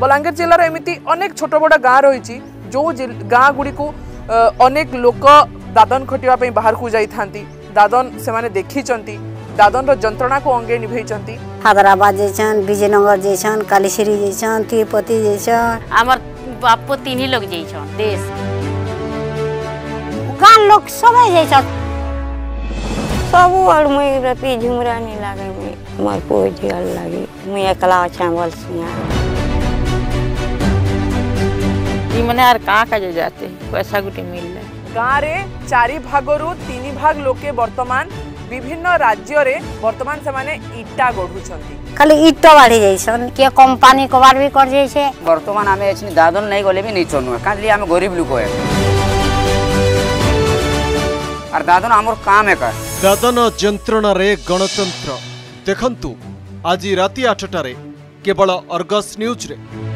বলাঙ্গীর জেলার এমিতি অনেক ছোট বড় গাঁ রয়েছে যে গাঁ গুড়ি অনেক লোক দাদন খটিবা বাহারকু যাই দাদন সে দেখিছেন দাদনর যন্ত্রণাকে অঙ্গে নিভাইছেন হায়দ্রাবাদ যাইছেন বিজয়নগর যাইছেন কালীশ্রী যাইছেন তিরুপতি যাইছেন আমার বাপ তিন লোক যাইছেন দেশ গাঁ লোক সবাই যাইছেন সবু আর মুই রাতি ঝুমরা নি লাগে মুই আমার পুয়ে ঝিয়াল লাগে মুই একলা আছে আমার সিয়া ই মানে আর কাঁ কাজে যাতে পয়সা গুটি মিললে গাঁরে চারি ভাগরু তিনি ভাগ লোকে বর্তমান বিভিন্ন রাজ্যরে বর্তমান সেমানে ইটা গড়ুছন্তি খালি ইট বাড়ি যাইছন কে কোম্পানি কবার বি কর যাইছে বর্তমান আমি এছনি দাদন নাই গলে বি নিচনু কালি আমি গরিব লোক হয়ে आर दादन आम काम एक दादन जंत्रण रे गणतंत्र देखंतु आज राति 8 केवल अर्गस न्यूज